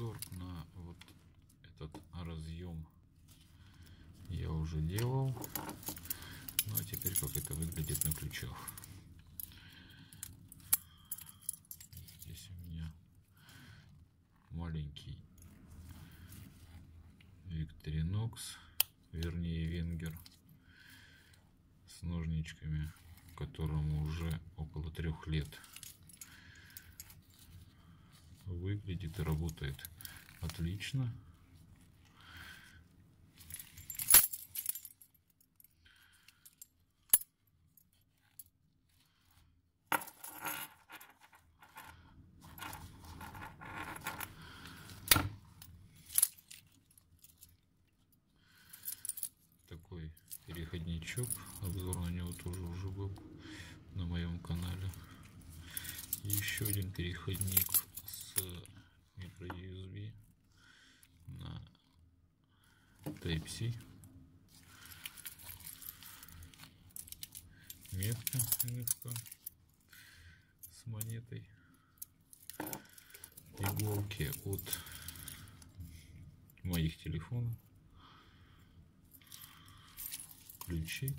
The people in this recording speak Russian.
обзор на вот этот разъем я уже делал. Ну а теперь как это выглядит на ключах. Здесь у меня маленький Victorinox, вернее Венгер с ножничками, которому уже около трех лет выглядит и работает отлично. такой переходничок обзор на него тоже уже был на моем канале еще один переходник микро USB на Type-C. Метка NFC с монетой. Иголки от моих телефонов. Ключи.